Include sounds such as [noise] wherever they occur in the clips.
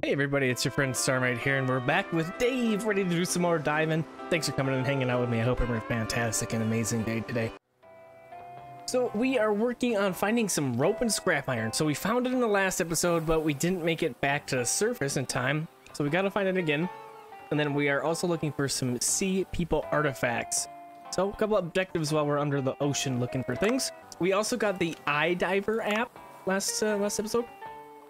Hey everybody, it's your friend Sarmate here, and we're back with Dave, ready to do some more diving. Thanks for coming and hanging out with me. I hope everyone's fantastic and amazing day today. So we are working on finding some rope and scrap iron. So we found it in the last episode, but we didn't make it back to the surface in time. So we gotta find it again. And then we are also looking for some sea people artifacts. So a couple objectives while we're under the ocean looking for things. We also got the iDiver app last uh, last episode.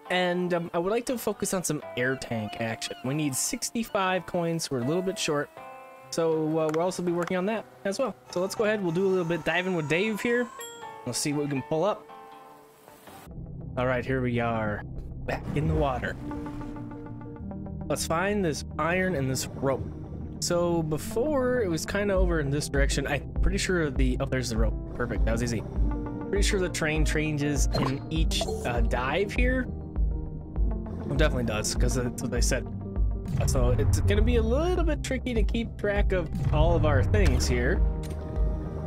And um, I would like to focus on some air tank action. We need 65 coins. We're a little bit short. So uh, we'll also be working on that as well. So let's go ahead. We'll do a little bit diving with Dave here. We'll see what we can pull up. All right, here we are. Back in the water. Let's find this iron and this rope. So before it was kind of over in this direction. I'm pretty sure the... Oh, there's the rope. Perfect. That was easy. Pretty sure the train changes in each uh, dive here. It definitely does, because that's what they said. So it's going to be a little bit tricky to keep track of all of our things here.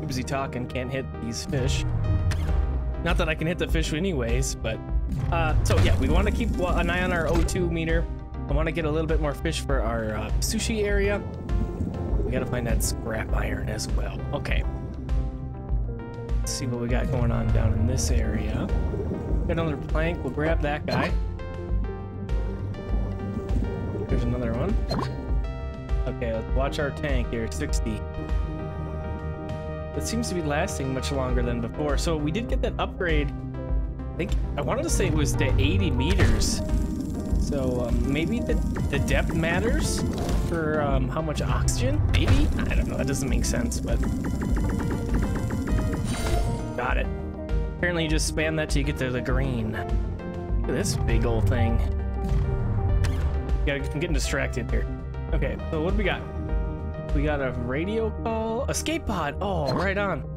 Too busy talking, can't hit these fish. Not that I can hit the fish anyways, but... Uh, so yeah, we want to keep an eye on our O2 meter. I want to get a little bit more fish for our uh, sushi area. We got to find that scrap iron as well. Okay. Let's see what we got going on down in this area. Got another plank. We'll grab that guy. There's another one. Okay, let's watch our tank here, 60. It seems to be lasting much longer than before. So we did get that upgrade. I think, I wanted to say it was to 80 meters. So um, maybe the, the depth matters for um, how much oxygen? Maybe? I don't know, that doesn't make sense, but... Got it. Apparently you just spam that till you get to the green. Look at this big old thing. Gotta, I'm getting distracted here. Okay, so what do we got? We got a radio call, escape pod. Oh, right on.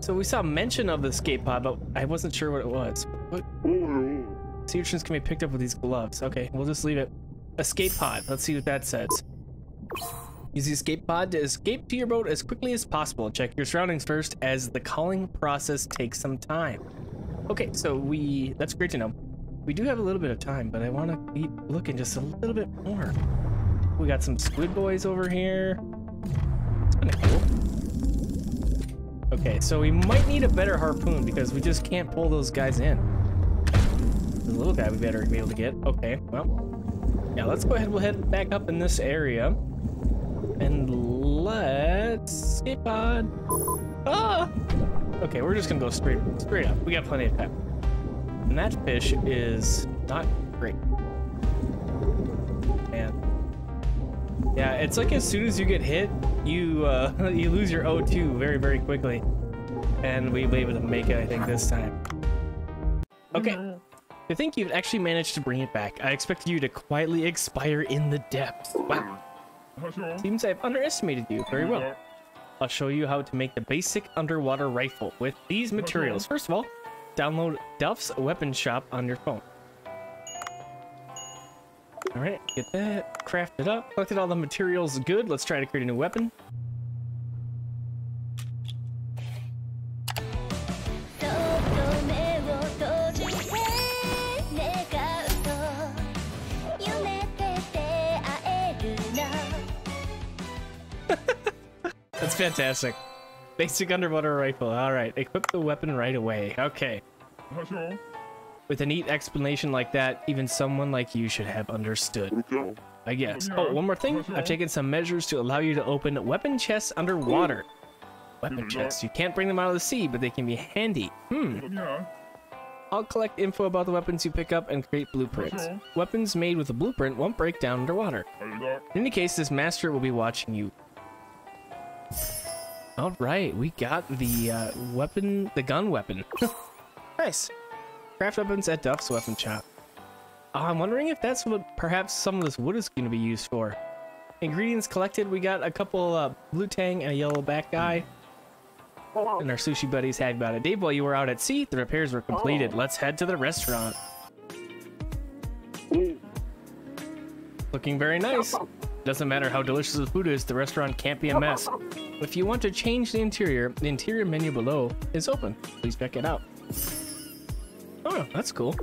So we saw mention of the escape pod, but I wasn't sure what it was. What? Sea urchins can be picked up with these gloves. Okay, we'll just leave it. Escape pod. Let's see what that says. Use the escape pod to escape to your boat as quickly as possible. Check your surroundings first, as the calling process takes some time. Okay, so we. That's great to know. We do have a little bit of time, but I want to keep looking just a little bit more. We got some squid boys over here. It's kind of cool. Okay, so we might need a better harpoon because we just can't pull those guys in. The little guy we better be able to get. Okay, well. Yeah, let's go ahead. We'll head back up in this area. And let's escape pod. Ah! Okay, we're just gonna go straight straight up. We got plenty of time. And that fish is not great. Man. Yeah, it's like as soon as you get hit, you uh, [laughs] you lose your O2 very, very quickly. And we were able to make it, I think, this time. Okay. I think you've actually managed to bring it back. I expected you to quietly expire in the depths. Wow. Seems I've underestimated you. Very well. I'll show you how to make the basic underwater rifle with these materials. First of all, download Duff's Weapon Shop on your phone. All right, get that crafted up. Collected all the materials good. Let's try to create a new weapon. [laughs] That's fantastic. Basic underwater rifle. All right, equip the weapon right away. Okay. With a neat explanation like that, even someone like you should have understood. I guess. Oh, one more thing. I've taken some measures to allow you to open weapon chests underwater. Weapon chests. You can't bring them out of the sea, but they can be handy. Hmm. I'll collect info about the weapons you pick up and create blueprints. Weapons made with a blueprint won't break down underwater. In any case, this master will be watching you. All right, we got the uh, weapon, the gun weapon. [laughs] nice. Craft weapons at Duff's Weapon Shop. Uh, I'm wondering if that's what perhaps some of this wood is going to be used for. Ingredients collected, we got a couple uh, blue tang and a yellow back guy. And our sushi buddies had about it. Dave, while you were out at sea, the repairs were completed. Let's head to the restaurant. Looking very nice. [laughs] Doesn't matter how delicious the food is, the restaurant can't be a mess. If you want to change the interior, the interior menu below is open. Please check it out. Oh, that's cool.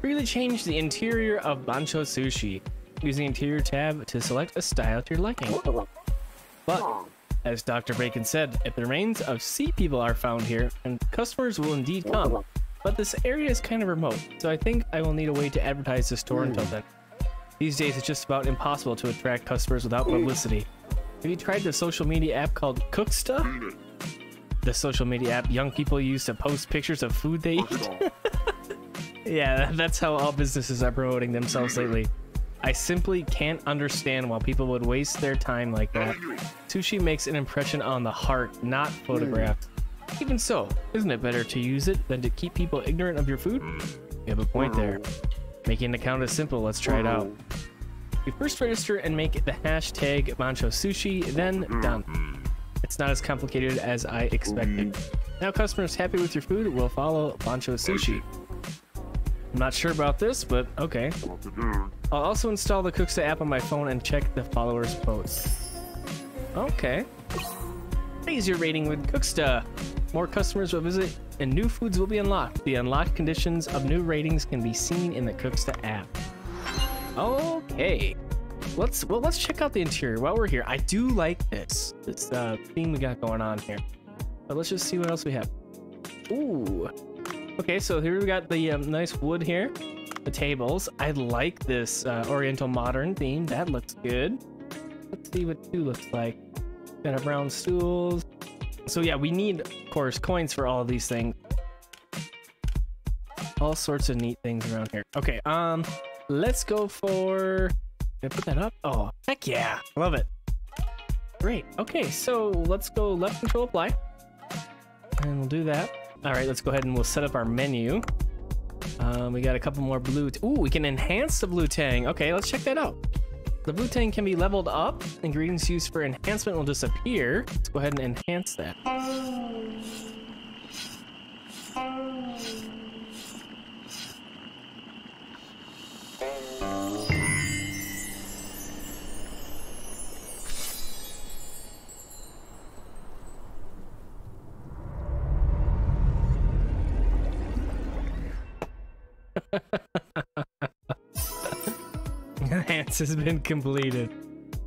Freely change the interior of Bancho Sushi. Use the interior tab to select a style to your liking. But, as Dr. Bacon said, if the remains of sea people are found here, and customers will indeed come. But this area is kind of remote, so I think I will need a way to advertise the store until then. These days, it's just about impossible to attract customers without publicity. Have you tried the social media app called Cooksta? The social media app young people use to post pictures of food they eat. [laughs] yeah, that's how all businesses are promoting themselves lately. I simply can't understand why people would waste their time like that. Sushi makes an impression on the heart, not photographs. Even so, isn't it better to use it than to keep people ignorant of your food? You have a point there. Making an account is simple, let's try it out. You first register and make the hashtag Bancho Sushi, then done. It's not as complicated as I expected. Now customers happy with your food will follow Bancho Sushi. I'm not sure about this, but okay. I'll also install the Cooksta app on my phone and check the followers' posts. Okay. Raise your rating with Cooksta. More customers will visit and new foods will be unlocked. The unlocked conditions of new ratings can be seen in the Cooksta app. Okay. Let's well let's check out the interior while we're here. I do like this. This uh, theme we got going on here. But let's just see what else we have. Ooh. Okay, so here we got the um, nice wood here. The tables. I like this uh, Oriental modern theme. That looks good. Let's see what two looks like. Got our brown stools. So yeah, we need, of course, coins for all of these things. All sorts of neat things around here. Okay, um, let's go for... Did I put that up? Oh, heck yeah. Love it. Great. Okay, so let's go left control apply. And we'll do that. All right, let's go ahead and we'll set up our menu. Um, we got a couple more blue. Ooh, we can enhance the blue tang. Okay, let's check that out. The blue tang can be leveled up. Ingredients used for enhancement will disappear. Let's go ahead and enhance that. [laughs] Has been completed.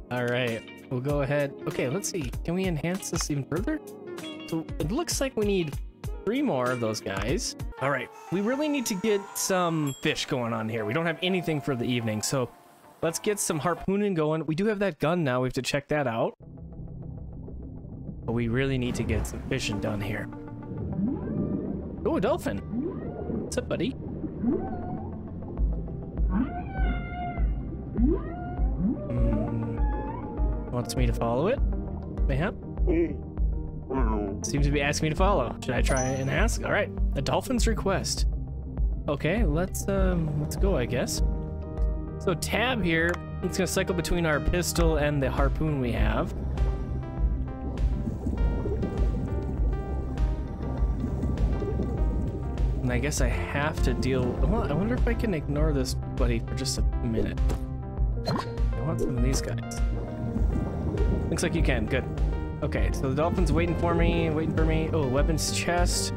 All right, we'll go ahead. Okay, let's see. Can we enhance this even further? So it looks like we need three more of those guys. All right, we really need to get some fish going on here. We don't have anything for the evening, so let's get some harpooning going. We do have that gun now. We have to check that out. But we really need to get some fishing done here. Oh, a dolphin. What's up, buddy? Wants me to follow it? Mayhap? Seems to be asking me to follow. Should I try and ask? All right, a dolphin's request. Okay, let's um, let's go, I guess. So tab here, it's gonna cycle between our pistol and the harpoon we have. And I guess I have to deal... Well, I wonder if I can ignore this buddy for just a minute. I want some of these guys. Looks like you can. Good. Okay, so the dolphin's waiting for me, waiting for me. Oh, weapons chest.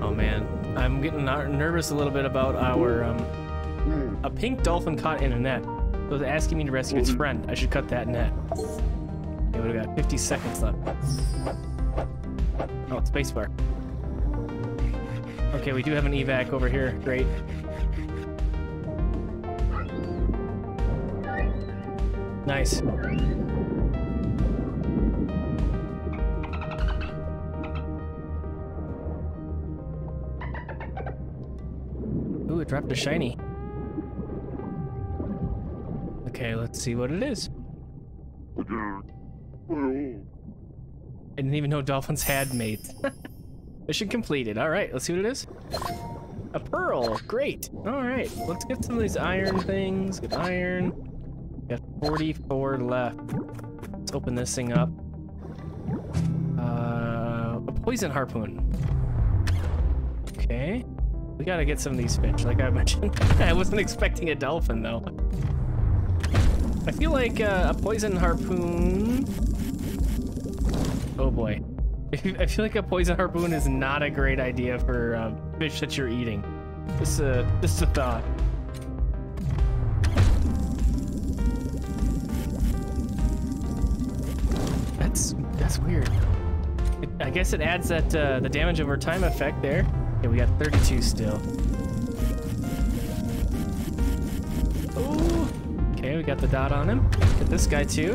Oh man, I'm getting nervous a little bit about our um, a pink dolphin caught in a net. It was asking me to rescue its friend. I should cut that net. Okay, we would have got 50 seconds left. Oh, spacebar. Okay, we do have an evac over here. Great. Nice. Ooh, it dropped a shiny. Okay, let's see what it is. I didn't even know dolphins had mates. [laughs] Mission completed. All right, let's see what it is. A pearl. Great. All right, let's get some of these iron things. Get iron. Got 44 left. Let's open this thing up. Uh, a poison harpoon. Okay. We gotta get some of these fish, like I [laughs] mentioned. I wasn't expecting a dolphin, though. I feel like uh, a poison harpoon... Oh boy. [laughs] I feel like a poison harpoon is not a great idea for um, fish that you're eating. Just a, just a thought. That's that's weird. It, I guess it adds that uh, the damage over time effect there. Yeah, we got 32 still. Ooh. Okay, we got the dot on him. Get this guy too.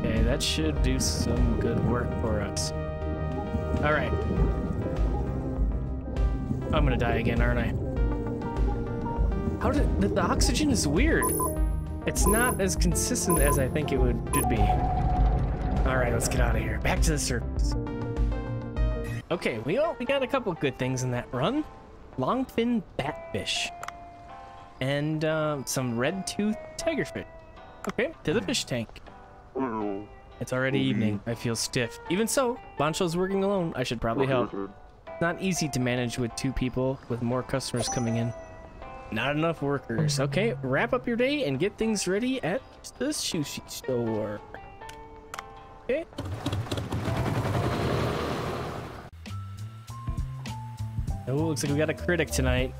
Okay, that should do some good work for us. All right. I'm gonna die again, aren't I? How did the, the oxygen is weird? It's not as consistent as I think it would should be. All right, let's get out of here. Back to the surface. Okay, we all we got a couple good things in that run. Longfin batfish. And um, some red tooth tigerfish. Okay, to the fish tank. It's already evening. I feel stiff. Even so, Bancho's working alone. I should probably help. It's not easy to manage with two people, with more customers coming in. Not enough workers. Okay, wrap up your day and get things ready at the sushi store. Okay. Oh, looks like we got a critic tonight.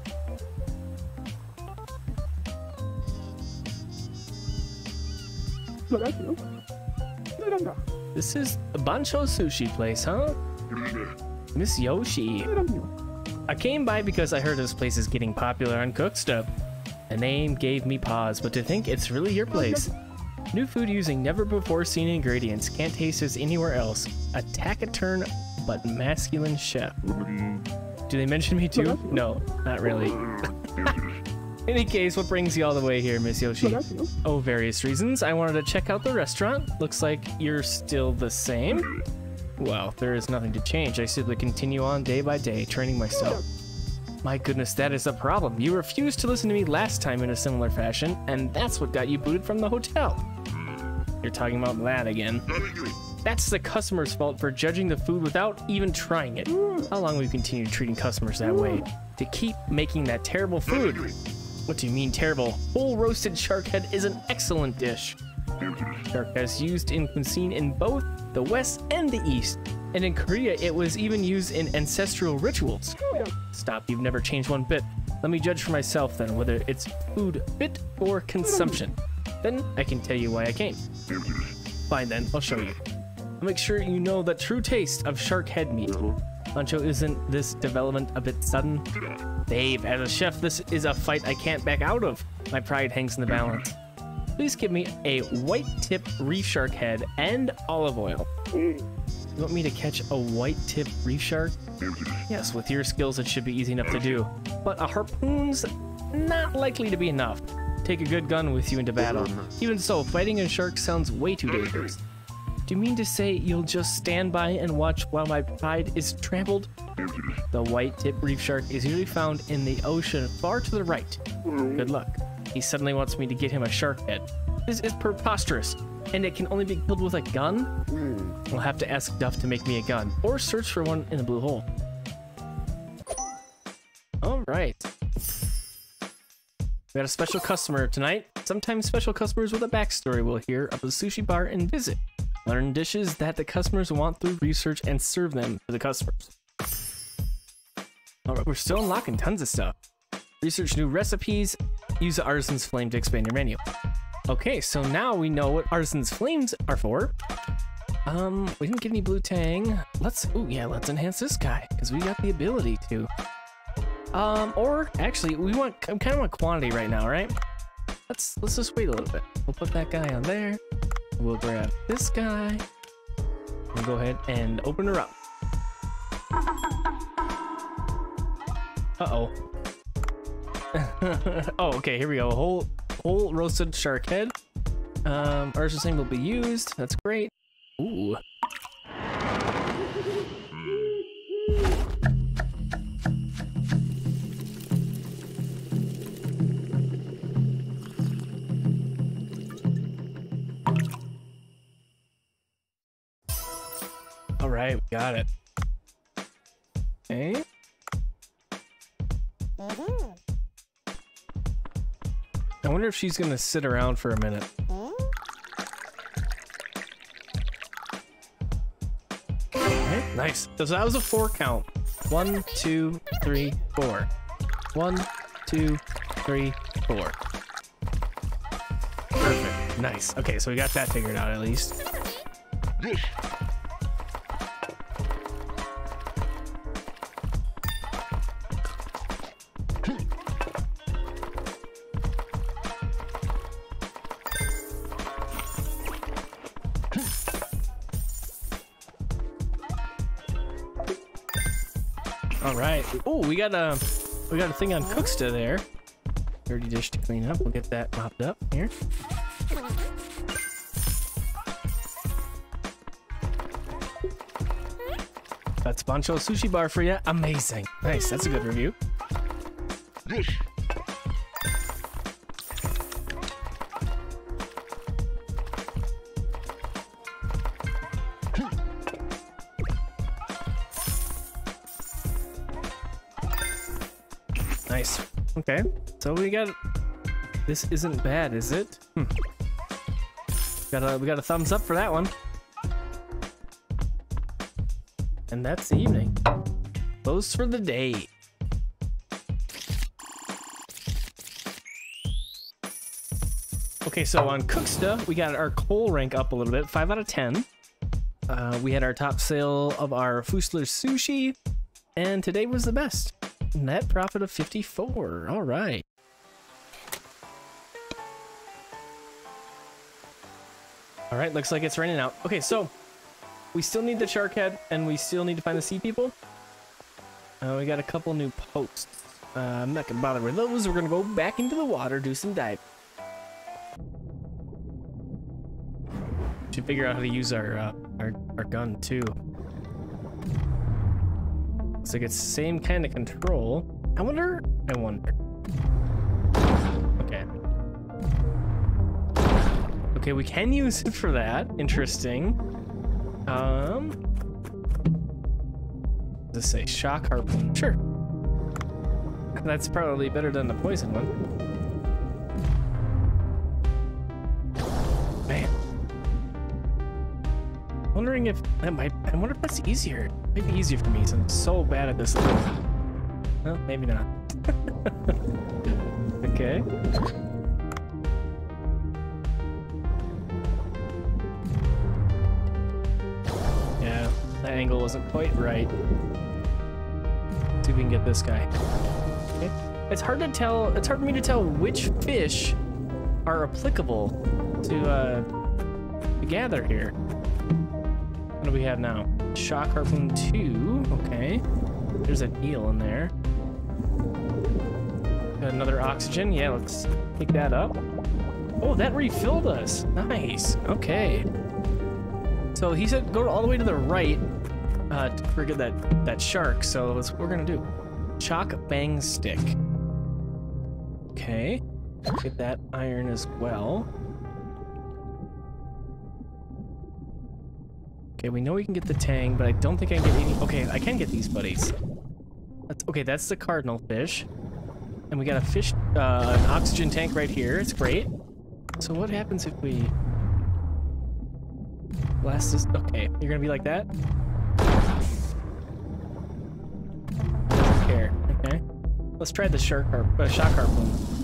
This is a Bancho Sushi place, huh? Miss Yoshi. I came by because I heard this place is getting popular on Cooksta. The name gave me pause, but to think it's really your place. New food using never before seen ingredients. Can't taste this anywhere else. Attack A taciturn but masculine chef. Do they mention me too? No, not really. [laughs] In any case, what brings you all the way here, Miss Yoshi? Oh, various reasons. I wanted to check out the restaurant. Looks like you're still the same. Well, there is nothing to change. I simply continue on day by day, training myself. My goodness, that is a problem. You refused to listen to me last time in a similar fashion, and that's what got you booted from the hotel. You're talking about that again. That's the customer's fault for judging the food without even trying it. How long will you continue treating customers that way? To keep making that terrible food? What do you mean terrible? Whole roasted shark head is an excellent dish. Shark head is used in cuisine in both the West and the East. And in Korea, it was even used in ancestral rituals. Stop, you've never changed one bit. Let me judge for myself then whether it's food fit for consumption. Then I can tell you why I came. Fine then, I'll show you. I'll make sure you know the true taste of shark head meat. Uh-huh. Bancho, isn't this development a bit sudden? Dave, as a chef, this is a fight I can't back out of. My pride hangs in the balance. Please give me a white tip reef shark head and olive oil. You want me to catch a white tip reef shark? Yes, with your skills it should be easy enough to do. But a harpoon's not likely to be enough. Take a good gun with you into battle. Even so, fighting a shark sounds way too dangerous. Do you mean to say you'll just stand by and watch while my pride is trampled? The white tip reef shark is usually found in the ocean far to the right. Good luck. He suddenly wants me to get him a shark head. This is preposterous, and it can only be killed with a gun? Hmm. I'll have to ask Duff to make me a gun, or search for one in the blue hole. All right. We got a special customer tonight. Sometimes special customers with a backstory will hear of the sushi bar and visit. Learn dishes that the customers want through research and serve them to the customers. All right, we're still unlocking tons of stuff. Research new recipes. Use the Artisan's Flame to expand your menu. Okay, so now we know what Artisan's Flames are for. Um, we didn't get any blue tang. Let's, oh yeah, let's enhance this guy because we got the ability to. Um, or actually, we want, I'm kind of want quantity right now, right? Let's, let's just wait a little bit. We'll put that guy on there. We'll grab this guy. We'll go ahead and open her up. Uh-oh. [laughs] oh, okay, here we go. Whole whole roasted shark head. Um, artisan will be used. That's great. Ooh. All right, we got it. Okay. I wonder if she's gonna sit around for a minute. Nice. So that was a four count. One, two, three, four. One, two, three, four. Perfect. Nice. Okay, so we got that figured out at least. We got a we got a thing on Cooksta there. Dirty dish to clean up. We'll get that mopped up here. That's Bancho Sushi Bar for you. Amazing. Nice. That's a good review. Okay. So we got. This isn't bad, is it? Hmm. Got a we got a thumbs up for that one. And that's the evening. Closed for the day. Okay, so on Cooksta, we got our coal rank up a little bit, 5 out of 10. Uh, we had our top sale of our Fusilier Sushi, and today was the best. Net profit of 54. All right. All right, looks like it's raining out. Okay, so we still need the shark head and we still need to find the sea people. Uh, we got a couple new posts. Uh, I'm not gonna bother with those. We're gonna go back into the water, do some dive. Should figure out how to use our uh, our, our gun too. So it gets the same kind of control. I wonder. I wonder. Okay. Okay, we can use it for that. Interesting. Um. Does say shock harpoon? Sure. That's probably better than the poison one. Man. Wondering if that might. I wonder if that's easier. Maybe easier for me since I'm so bad at this. Well, maybe not. [laughs] okay. Yeah, that angle wasn't quite right. Let's see if we can get this guy. Okay. It's hard to tell. It's hard for me to tell which fish are applicable to uh, to gather here. What do we have now? Shock Harpoon 2. Okay. There's an eel in there. Got another oxygen. Yeah, let's pick that up. Oh, that refilled us. Nice. Okay. So he said go all the way to the right uh, to forget that, that shark. So that's what we're going to do. Chalk Bang Stick. Okay. Get that iron as well. Okay, we know we can get the tang, but I don't think I can get any. Okay, I can get these buddies. That's okay. That's the cardinal fish, and we got a fish, uh, an oxygen tank right here. It's great. So what happens if we blast this? Okay, you're gonna be like that. Doesn't care. Okay, let's try the shark harp, uh, shock harpoon.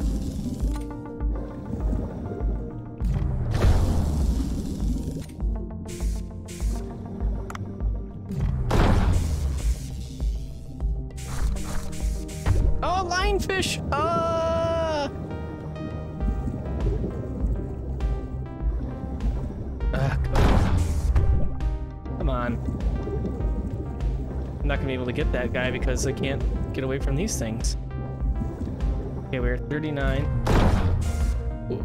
Guy because I can't get away from these things. Okay, we're 39. Ooh.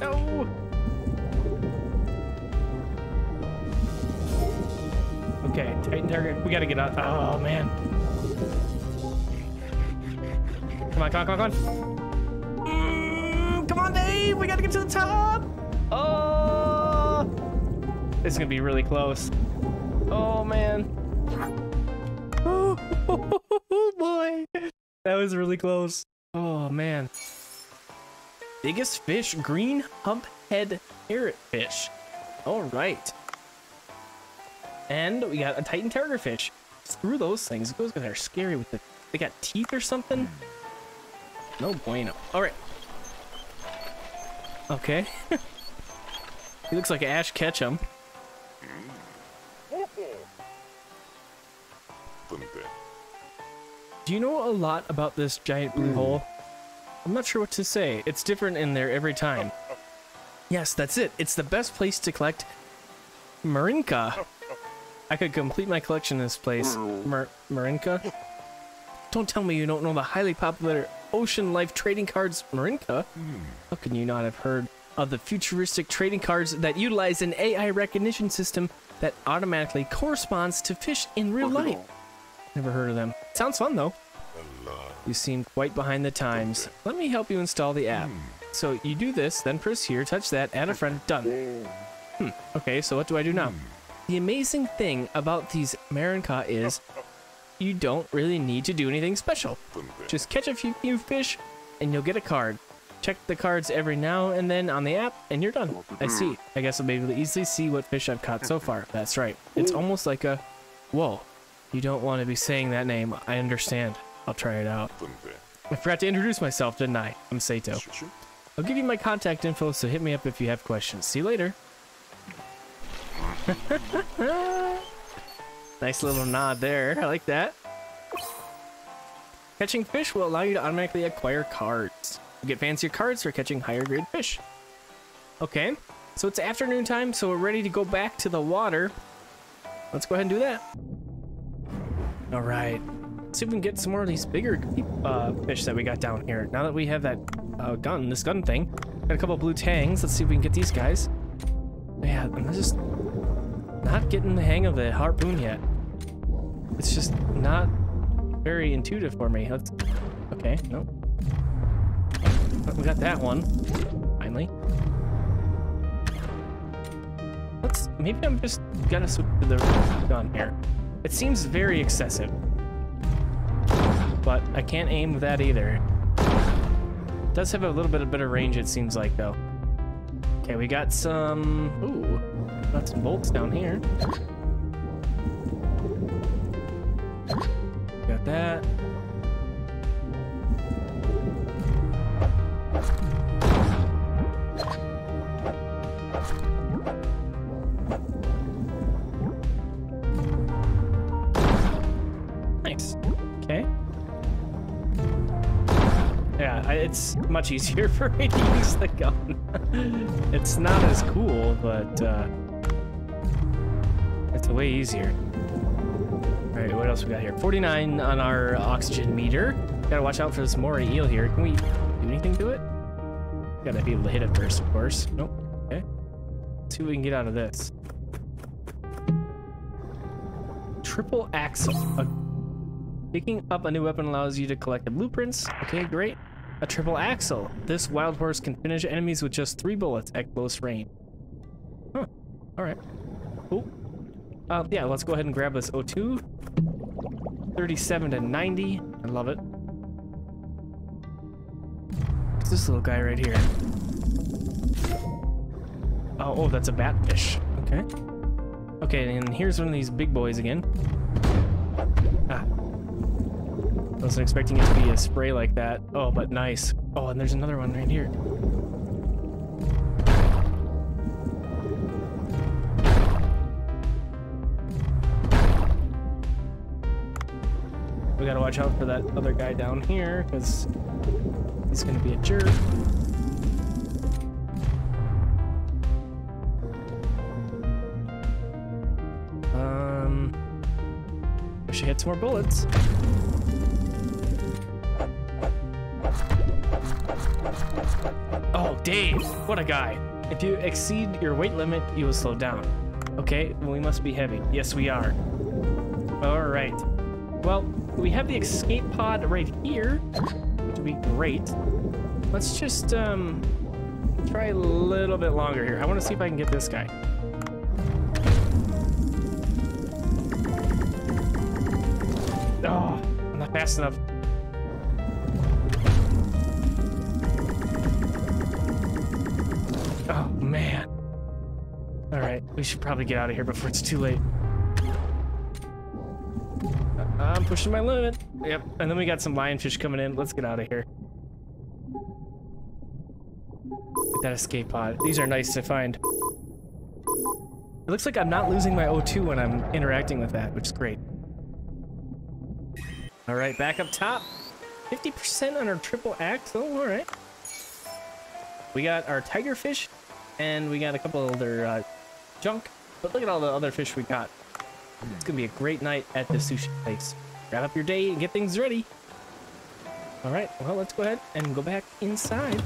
No! Okay, target. We gotta get out. Oh, man. Come on, come on, come on, come on. Mm, come on, Dave! We gotta get to the top! This is gonna be really close. Oh, man. [laughs] Oh, boy. That was really close. Oh, man. Biggest fish, green hump head parrotfish. All right. And we got a Titan fish. Screw those things. Those guys are scary with the... They got teeth or something? No bueno. All right. Okay. [laughs] he looks like Ash Ketchum. Do you know a lot about this giant blue hole? I'm not sure what to say. It's different in there every time. Yes, that's it. It's the best place to collect Marinca. I could complete my collection in this place. Mar Marinca? Don't tell me you don't know the highly popular Ocean Life trading cards Marinca. How can you not have heard of the futuristic trading cards that utilize an AI recognition system that automatically corresponds to fish in real life? Never heard of them. Sounds fun though. You seem quite behind the times. Let me help you install the app. So you do this, then press here, touch that, add a friend, done. Hmm, okay, so what do I do now? The amazing thing about these Marinca is you don't really need to do anything special. Just catch a few, few fish and you'll get a card. Check the cards every now and then on the app and you're done. I see. I guess I'll be able to easily see what fish I've caught so far. That's right. It's almost like a... Whoa. You don't want to be saying that name. I understand. I'll try it out. I forgot to introduce myself, didn't I? I'm Sato. I'll give you my contact info, so hit me up if you have questions. See you later. [laughs] nice little nod there. I like that. Catching fish will allow you to automatically acquire cards. You get fancier cards for catching higher grade fish. Okay, so it's afternoon time, so we're ready to go back to the water. Let's go ahead and do that. All right, Let's see if we can get some more of these bigger uh, fish that we got down here. Now that we have that uh, gun, this gun thing, got a couple blue tangs. Let's see if we can get these guys. Yeah, I'm just not getting the hang of the harpoon yet. It's just not very intuitive for me. Let's, okay, no. We got that one, finally. Let's, maybe I'm just gonna switch to the gun here. It seems very excessive but I can't aim with that either. It does have a little bit of better range, it seems like, though. Okay, we got some... Ooh, got some bolts down here. Got that. Much easier [laughs] for me to use the gun. it's not as cool, but uh, it's way easier. All right, what else we got here? 49 on our oxygen meter. Gotta watch out for this moray eel here. Can we do anything to it? Gotta be able to hit it first, of course. Nope. Okay. Let's see what we can get out of this. Triple axle. Picking up a new weapon allows you to collect the blueprints. Okay, great. A triple axle. This wild horse can finish enemies with just three bullets at close range. Huh. Alright. Cool. Uh, yeah, let's go ahead and grab this O2. 37 to 90. I love it. What's this little guy right here? Oh, oh, that's a batfish. Okay. Okay, and here's one of these big boys again. Ah, wasn't expecting it to be a spray like that. Oh, but nice. Oh, and there's another one right here. We gotta watch out for that other guy down here, because he's gonna be a jerk. Um, wish I had some more bullets. Dave, what a guy. If you exceed your weight limit, you will slow down. Okay, we must be heavy. Yes, we are. All right. Well, we have the escape pod right here, which would be great. Let's just um, try a little bit longer here. I want to see if I can get this guy. Oh, I'm not fast enough. We should probably get out of here before it's too late. Uh, I'm pushing my limit. Yep. And then we got some lionfish coming in. Let's get out of here. Get that escape pod. These are nice to find. It looks like I'm not losing my O2 when I'm interacting with that, which is great. All right, back up top. 50% on our triple axe. Oh, all right. We got our tigerfish, and we got a couple other uh, junk. But look at all the other fish we got. It's gonna be a great night at the sushi place. Wrap up your day and get things ready. All right, well, let's go ahead and go back inside.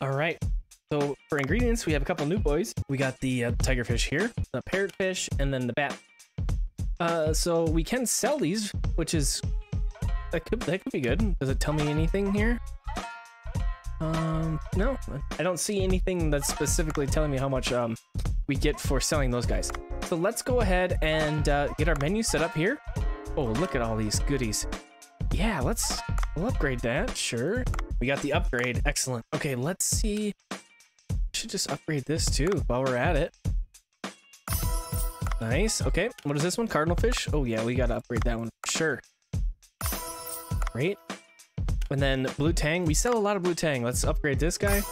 All right, so for ingredients, we have a couple new boys. We got the uh, tigerfish here, the parrotfish, and then the bat. Uh, so we can sell these, which is that could that could be good. Does it tell me anything here? Um, no, I don't see anything that's specifically telling me how much um we get for selling those guys. So let's go ahead and uh, get our menu set up here. Oh, look at all these goodies. Yeah, let's we'll upgrade that. Sure. We got the upgrade. Excellent. Okay, let's see. Should just upgrade this too while we're at it. Nice. Okay. What is this one? Cardinal fish? Oh yeah, we gotta upgrade that one. Sure. Great. And then blue tang. We sell a lot of blue tang. Let's upgrade this guy.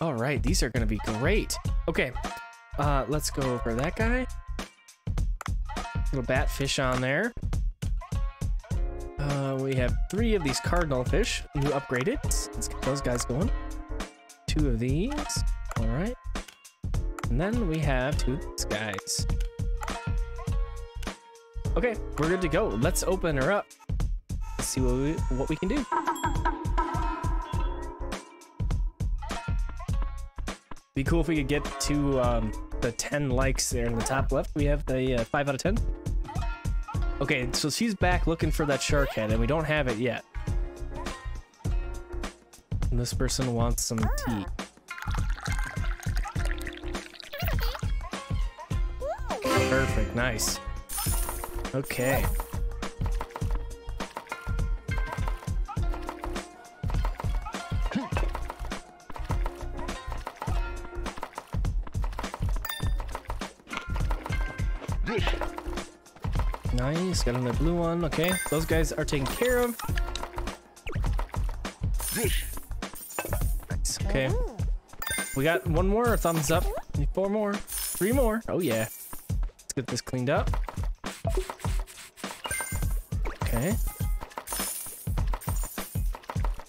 All right, these are gonna be great. Okay. Uh, let's go over that guy. Little bat fish on there. Uh, we have three of these cardinal fish, new upgraded. Let's get those guys going. Two of these. All right. And then we have two of these guys. Okay, we're good to go. Let's open her up. Let's see what we, what we can do. Be cool if we could get to um, the 10 likes there in the top left. We have the uh, 5 out of 10. Okay, so she's back looking for that shark head, and we don't have it yet. And this person wants some tea. Perfect, nice. Okay. Nice, got another blue one. Okay, those guys are taken care of. Nice, okay. We got one more, thumbs up. Need four more, three more. Oh yeah. Let's get this cleaned up. Okay.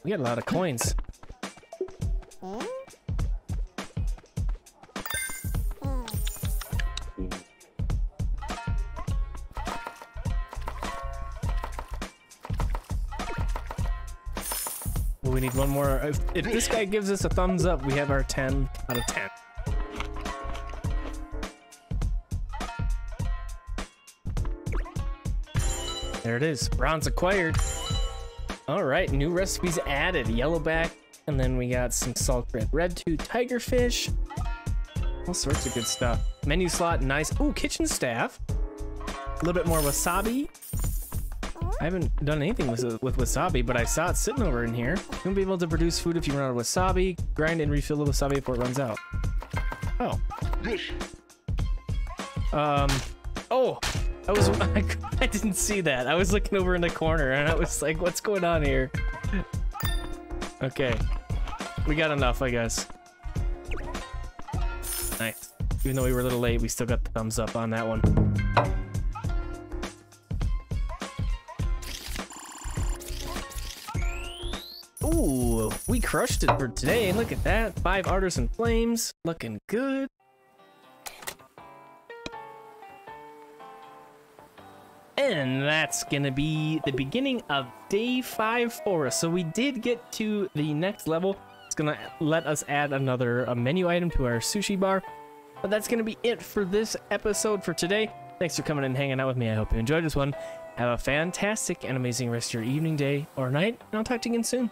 We got a lot of coins. We need one more. If, if this guy gives us a thumbs up, we have our 10 out of 10. There it is. Bronze acquired. All right, new recipes added. Yellowback, and then we got some salt red red tooth tigerfish. All sorts of good stuff. Menu slot, nice. Ooh, kitchen staff. A little bit more wasabi. I haven't done anything with, with wasabi, but I saw it sitting over in here. You won't be able to produce food if you run out of wasabi. Grind and refill the wasabi before it runs out. Oh. Um. Oh, I was. I, [laughs] I didn't see that. I was looking over in the corner, and I was like, "What's going on here?" Okay, we got enough, I guess. Nice. Even though we were a little late, we still got the thumbs up on that one. Crushed it for today. Look at that. Five artisan flames. Looking good. And that's gonna be the beginning of day five for us. So we did get to the next level. It's gonna let us add another menu item to our sushi bar. But that's gonna be it for this episode for today. Thanks for coming and hanging out with me. I hope you enjoyed this one. Have a fantastic and amazing rest of your evening, day, or night, and I'll talk to you again soon.